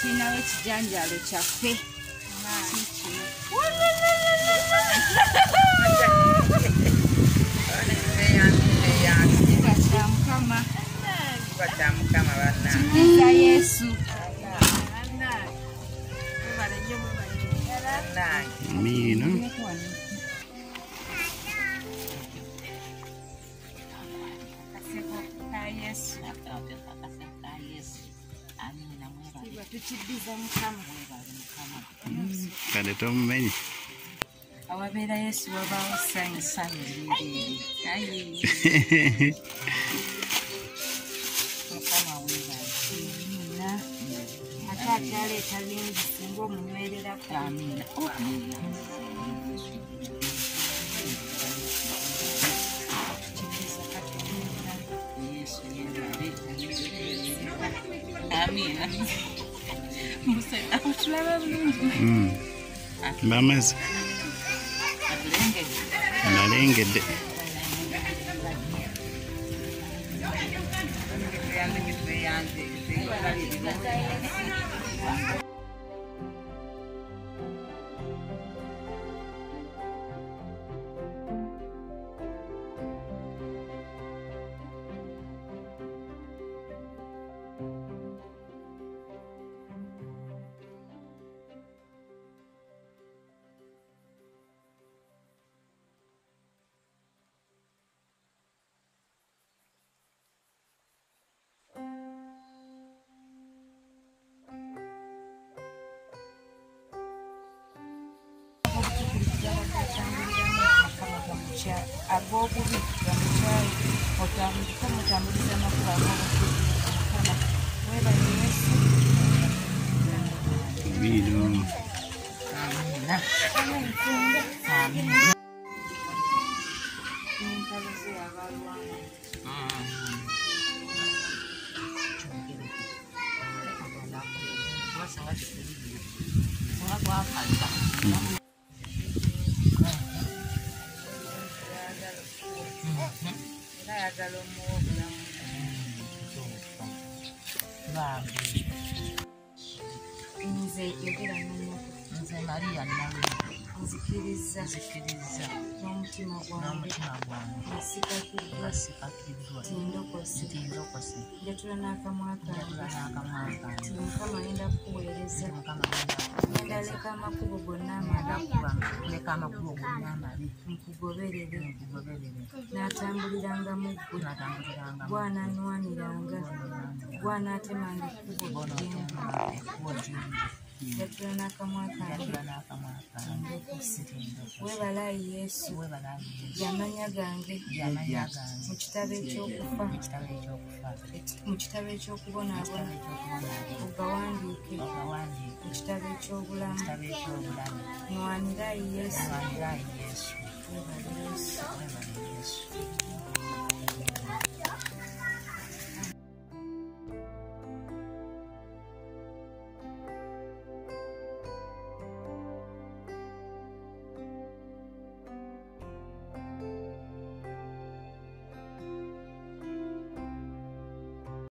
tulinawo ekijanjalo kyaffe kikino kiba kya mukama kyamukama banna kiza yesu bannange kiba tukiddiza mukama Kale tomumenye. awabeera yesu wabaawo ssanyu ayi Amina. ate ate aleeta bingi singa omunywererako Tukibuuza Katonda. mm. bamaze nalengedde Thank you. cha ag'obubi nga mukyayi otambuleko mutambuliza amakuba ag'obutuukiriza webale yesu amiina amiina n'enkaluze abalwana kyongereko era ayagala omuwa obulamu nze yogera nonyoko nze mariya nawe nzikiriza nzikiriza n'omutima gwange n'omutima gwange nsigakiddwa basikakiddwa tindokose nti ndokose. Njatula n'akamwa njagula kange n'akamwa kange ti mukama yenda kukuweereza. Mukama yenda leka amakubo gonna amabi kuba leka amakubo gonna amabi nkugoberere. Nkugoberere. N'atambuliranga mu ggwe. Natambuliranga gwananwaniranga gwanaatemanga ekkubo bono n'akamwa kange n'akamwa kange nti ndokose weebalayi yesu webalayi yesu gyamanya gange byamanya gange mu kitabo ekyokufa ekitabo ekyokufa mu kitabo ekyokubonaabona ogawandiike ogawandiike mu kitabo eky'obulamu ekitabo eky'obulamu nwanirayi yesu nwanirayi yesu weebale yesu